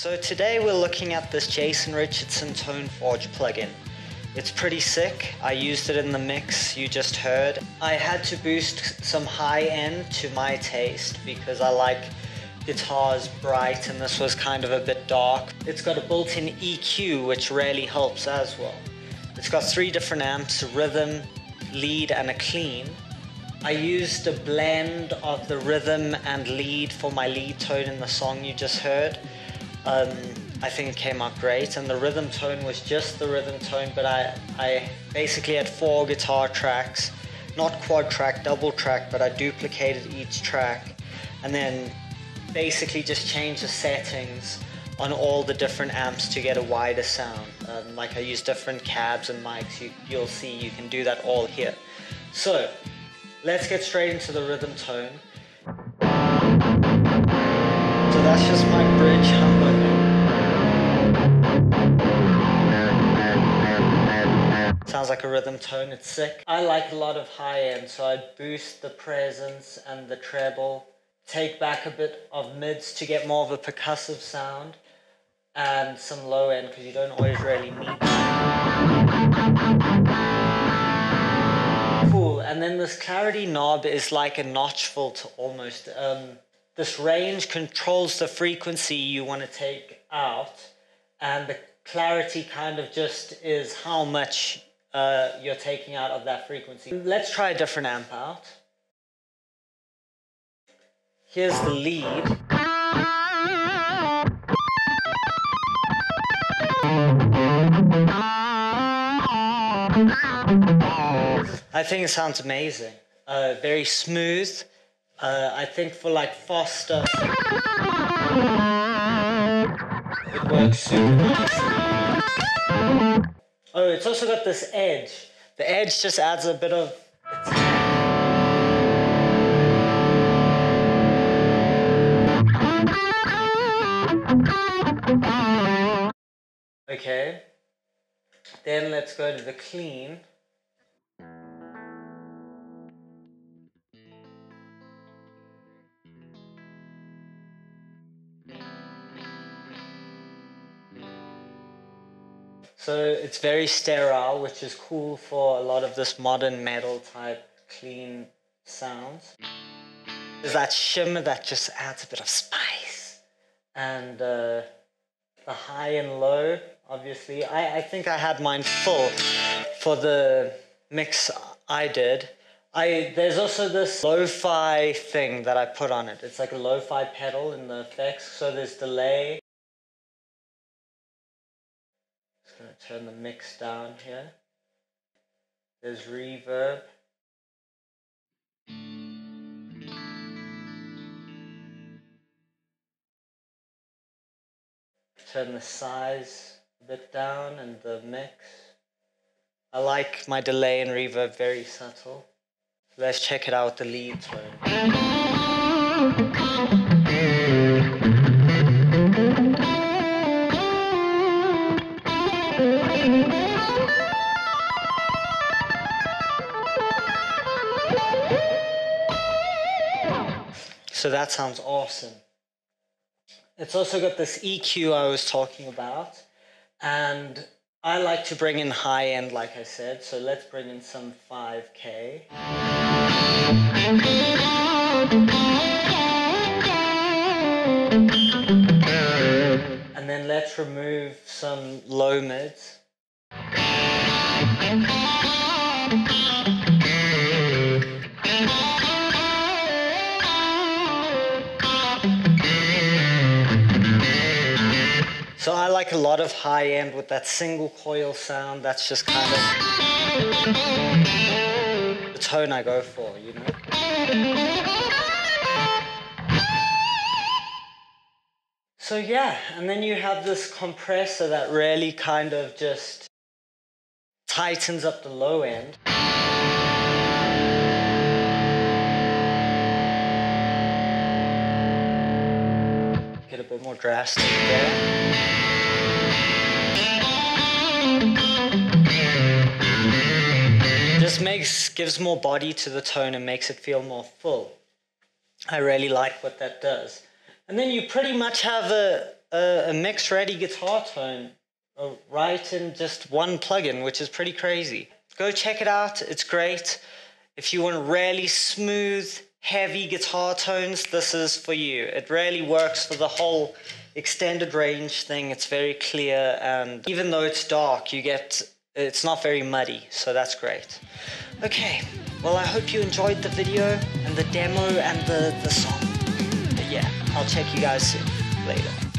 So today we're looking at this Jason Richardson Toneforge plugin. It's pretty sick. I used it in the mix you just heard. I had to boost some high end to my taste because I like guitars bright and this was kind of a bit dark. It's got a built-in EQ which really helps as well. It's got three different amps, rhythm, lead and a clean. I used a blend of the rhythm and lead for my lead tone in the song you just heard. Um, I think it came out great and the rhythm tone was just the rhythm tone but I, I basically had four guitar tracks not quad track double track but I duplicated each track and then basically just changed the settings on all the different amps to get a wider sound. Um, like I use different cabs and mics. You, you'll see you can do that all here. So let's get straight into the rhythm tone that's just my bridge humbucker. Sounds like a rhythm tone, it's sick. I like a lot of high end, so I'd boost the presence and the treble, take back a bit of mids to get more of a percussive sound, and some low end because you don't always really need that. Cool, and then this clarity knob is like a notch filter almost. Um, this range controls the frequency you want to take out, and the clarity kind of just is how much uh, you're taking out of that frequency. Let's try a different amp out. Here's the lead. I think it sounds amazing. Uh, very smooth. Uh, I think for like faster. it works. Oh, it's also got this edge. The edge just adds a bit of. Okay. Then let's go to the clean. So it's very sterile, which is cool for a lot of this modern metal type clean sounds. There's that shimmer that just adds a bit of spice. And uh, the high and low, obviously. I, I think I had mine full for the mix I did. I, there's also this lo-fi thing that I put on it. It's like a lo-fi pedal in the effects. So there's delay, going to turn the mix down here. There's reverb. Turn the size a bit down and the mix. I like my delay and reverb very subtle. let's check it out the lead tone. So that sounds awesome. It's also got this EQ I was talking about. And I like to bring in high end, like I said, so let's bring in some 5K. And then let's remove some low mids. Like a lot of high end with that single coil sound. That's just kind of the tone I go for, you know? So yeah, and then you have this compressor that really kind of just tightens up the low end. Get a bit more drastic there. Makes gives more body to the tone and makes it feel more full. I really like what that does. And then you pretty much have a, a, a mix ready guitar tone uh, right in just one plugin, which is pretty crazy. Go check it out, it's great. If you want really smooth, heavy guitar tones, this is for you. It really works for the whole extended range thing. It's very clear, and even though it's dark, you get it's not very muddy, so that's great. Okay, well, I hope you enjoyed the video and the demo and the, the song. But yeah, I'll check you guys soon. Later.